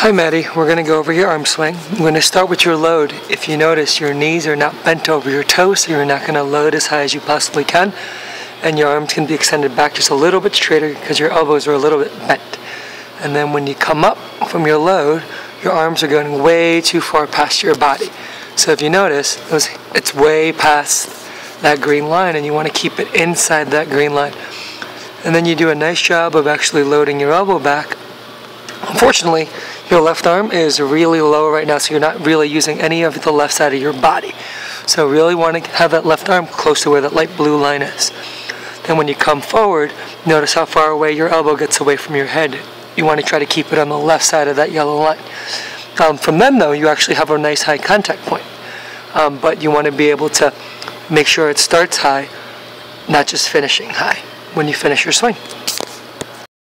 Hi Maddie, we're going to go over your arm swing. I'm going to start with your load. If you notice your knees are not bent over your toes, so you're not going to load as high as you possibly can. And your arms can be extended back just a little bit straighter because your elbows are a little bit bent. And then when you come up from your load, your arms are going way too far past your body. So if you notice, it's way past that green line and you want to keep it inside that green line. And then you do a nice job of actually loading your elbow back. Unfortunately, your left arm is really low right now, so you're not really using any of the left side of your body. So really want to have that left arm close to where that light blue line is. Then when you come forward, notice how far away your elbow gets away from your head. You want to try to keep it on the left side of that yellow line. Um, from then though, you actually have a nice high contact point. Um, but you want to be able to make sure it starts high, not just finishing high when you finish your swing.